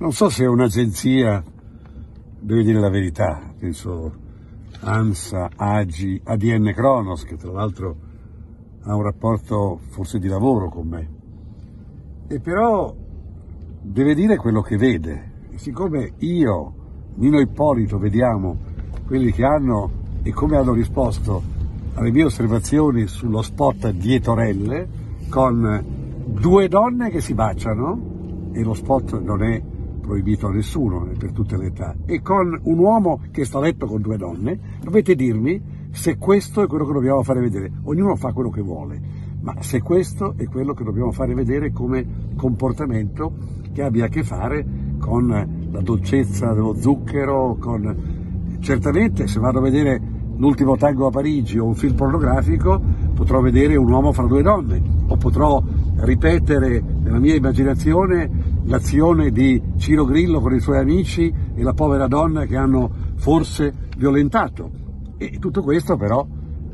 Non so se un'agenzia deve dire la verità, penso ANSA, AGI, ADN Kronos, che tra l'altro ha un rapporto forse di lavoro con me, e però deve dire quello che vede. E siccome io, Nino Ippolito, vediamo quelli che hanno e come hanno risposto alle mie osservazioni sullo spot di Etorelle, con due donne che si baciano, e lo spot non è proibito a nessuno è per tutte le età, e con un uomo che sta a letto con due donne, dovete dirmi se questo è quello che dobbiamo fare vedere. Ognuno fa quello che vuole, ma se questo è quello che dobbiamo fare vedere come comportamento che abbia a che fare con la dolcezza dello zucchero, con... Certamente se vado a vedere l'ultimo tango a Parigi o un film pornografico potrò vedere un uomo fra due donne o potrò ripetere nella mia immaginazione l'azione di Ciro Grillo con i suoi amici e la povera donna che hanno forse violentato. E tutto questo però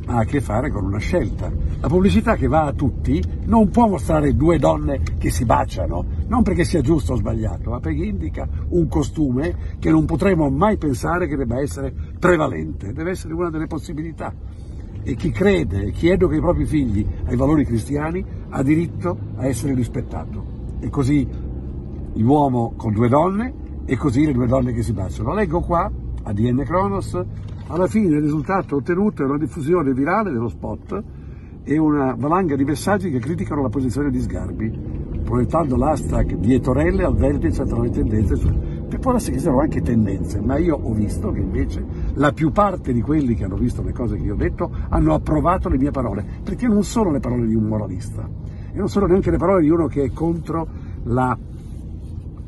ha a che fare con una scelta. La pubblicità che va a tutti non può mostrare due donne che si baciano, non perché sia giusto o sbagliato, ma perché indica un costume che non potremo mai pensare che debba essere prevalente, deve essere una delle possibilità. E chi crede e chi educa i propri figli ai valori cristiani ha diritto a essere rispettato. E così l'uomo con due donne e così le due donne che si baciano. Leggo qua, ADN Kronos, alla fine il risultato ottenuto è una diffusione virale dello spot e una valanga di messaggi che criticano la posizione di Sgarbi, proiettando l'hashtag Vietorelle al vertice tra le tendenze che può essere che siano anche tendenze, ma io ho visto che invece la più parte di quelli che hanno visto le cose che io ho detto hanno approvato le mie parole, perché non sono le parole di un moralista e non sono neanche le parole di uno che è contro la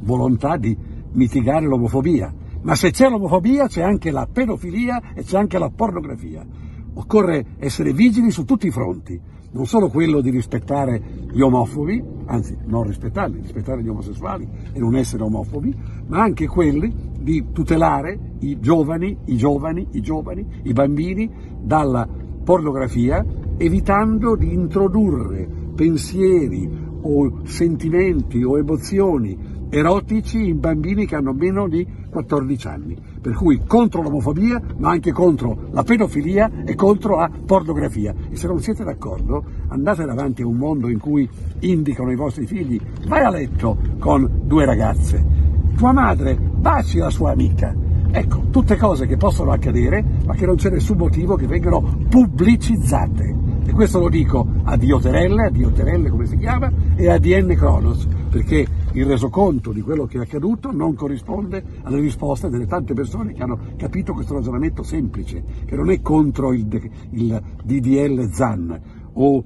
volontà di mitigare l'omofobia, ma se c'è l'omofobia c'è anche la pedofilia e c'è anche la pornografia. Occorre essere vigili su tutti i fronti, non solo quello di rispettare gli omofobi, anzi non rispettarli, rispettare gli omosessuali e non essere omofobi, ma anche quelli di tutelare i giovani, i giovani, i giovani, i bambini dalla pornografia, evitando di introdurre pensieri o sentimenti o emozioni erotici in bambini che hanno meno di 14 anni. Per cui contro l'omofobia, ma anche contro la pedofilia e contro la pornografia. E se non siete d'accordo, andate davanti a un mondo in cui indicano ai vostri figli, vai a letto con due ragazze, tua madre baci la sua amica. Ecco, tutte cose che possono accadere, ma che non c'è nessun motivo che vengano pubblicizzate. E questo lo dico a Dioterelle, a Dioterelle come si chiama, e a DN Kronos, perché il resoconto di quello che è accaduto non corrisponde alle risposte delle tante persone che hanno capito questo ragionamento semplice, che non è contro il, il DDL ZAN o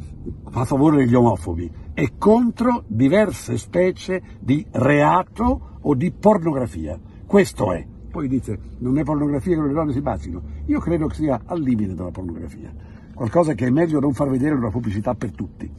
a favore degli omofobi, è contro diverse specie di reato o di pornografia. Questo è. Poi dite, non è pornografia che le donne si bacino. Io credo che sia al limite della pornografia. Qualcosa che è meglio non far vedere una pubblicità per tutti.